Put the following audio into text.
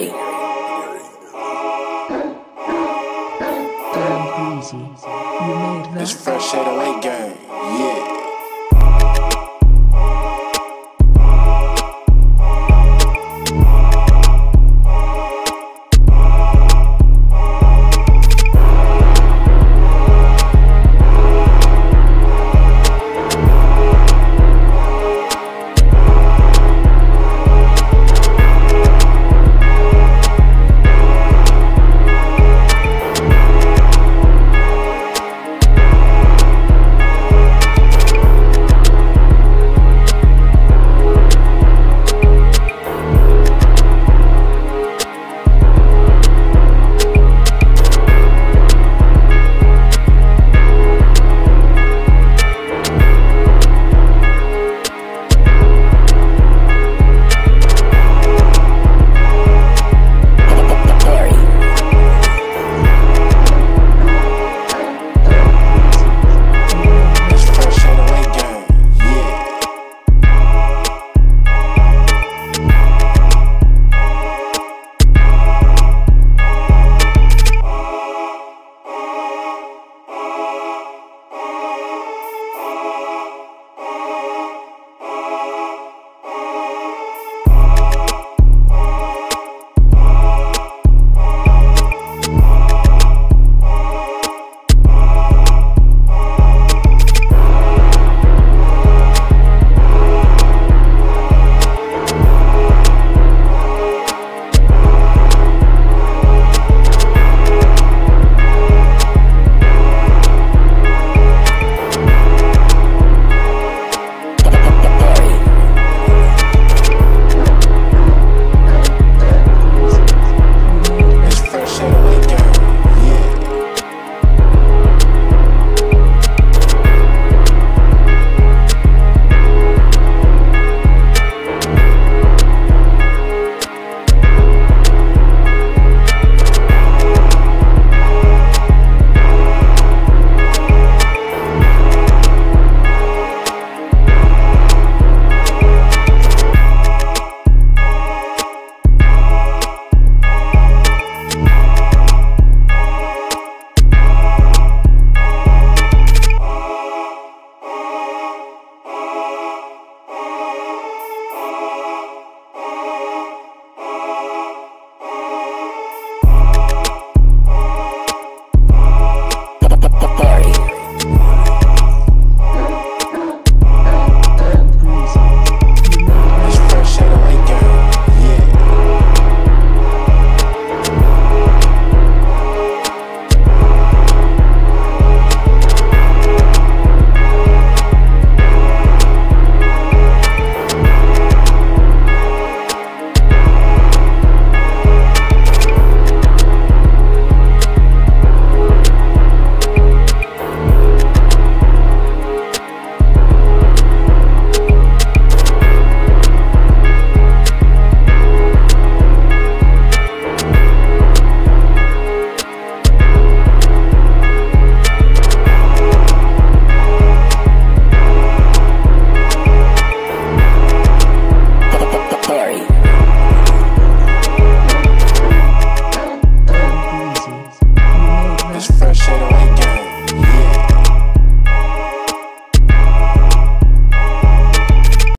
This fresh breezy. You made that. It's fresh 808 gang. Yeah.